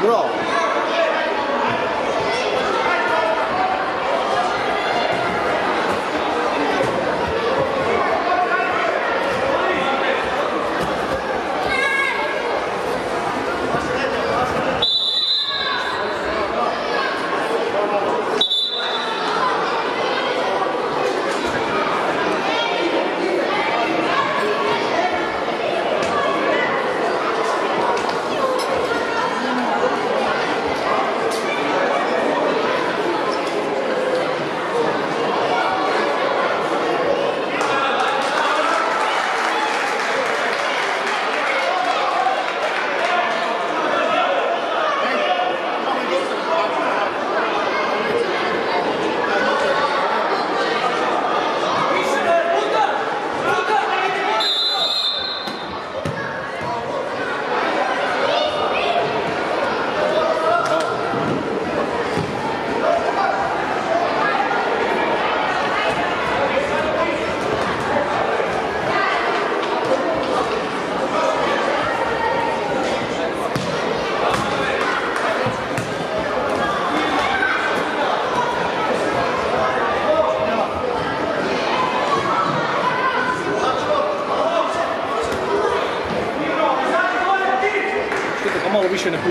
Bro,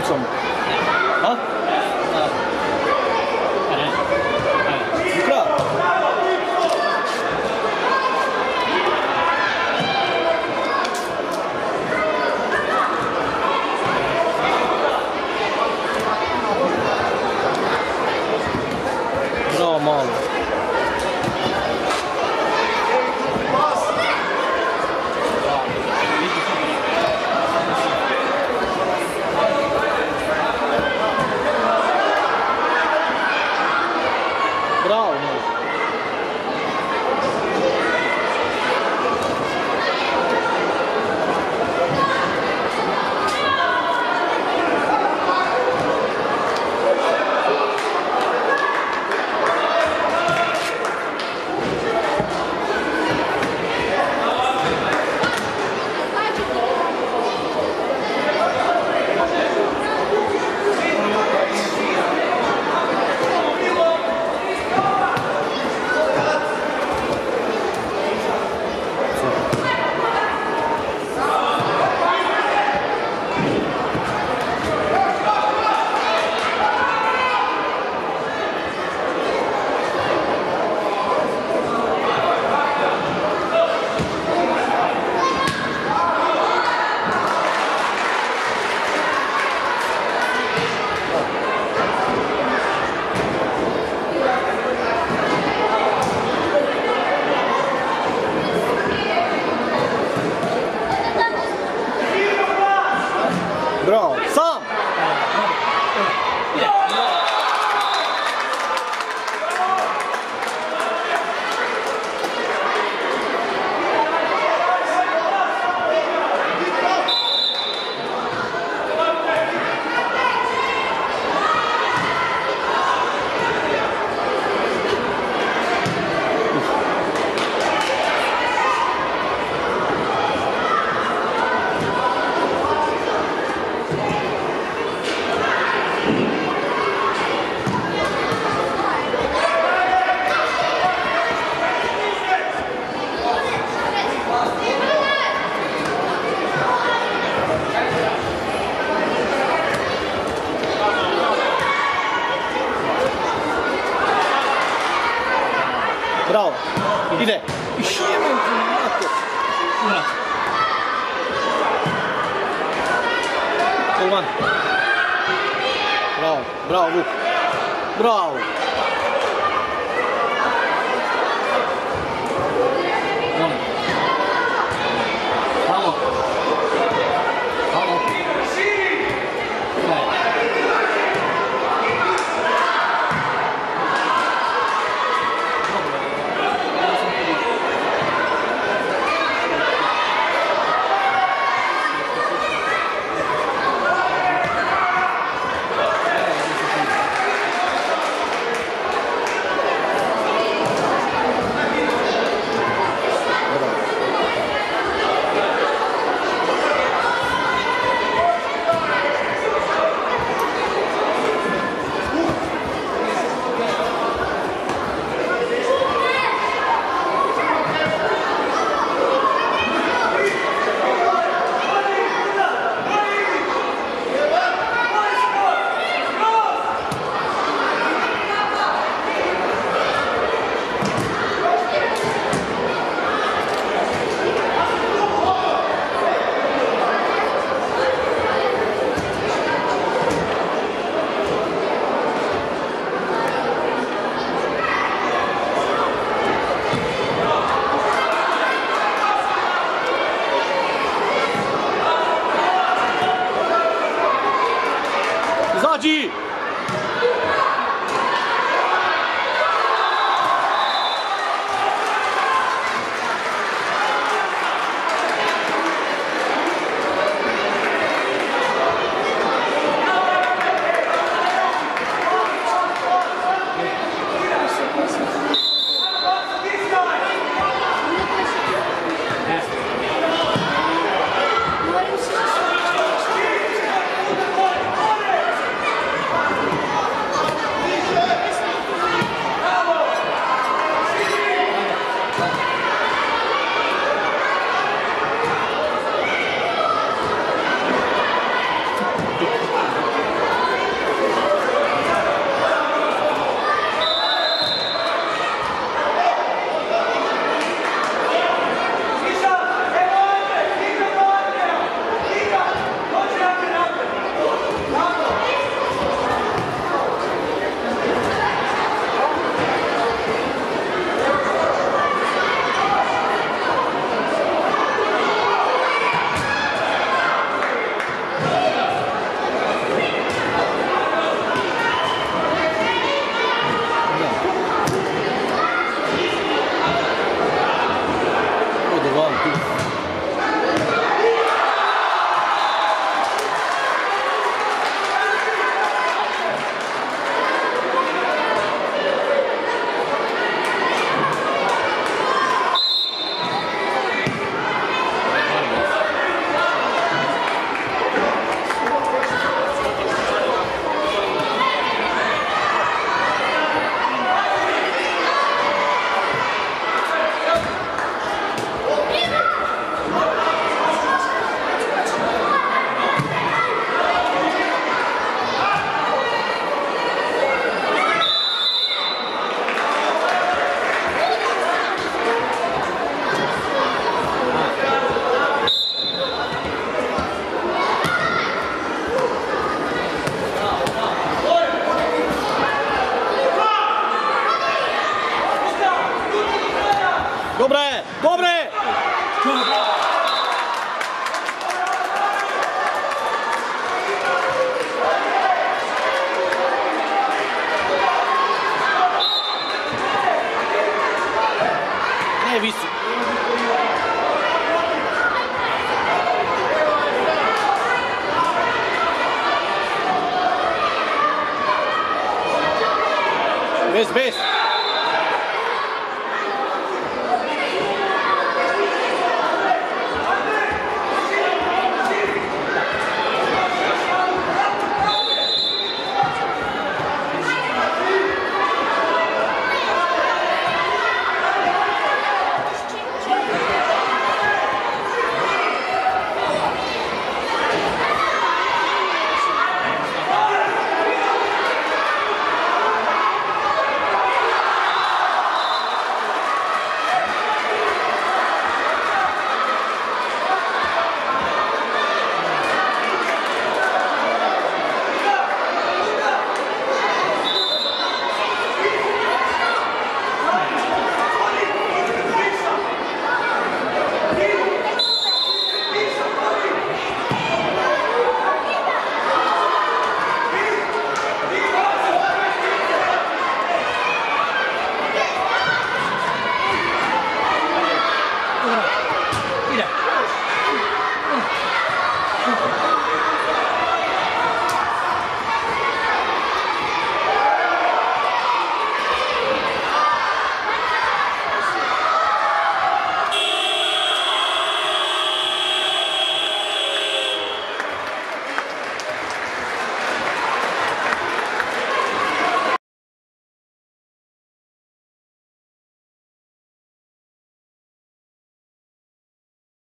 some Golman. Bravo. Bravo Vuk. Bravo. Bez, bez.